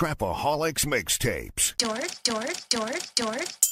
Trapaholics Mixtapes. Dork, dork, dork, dork.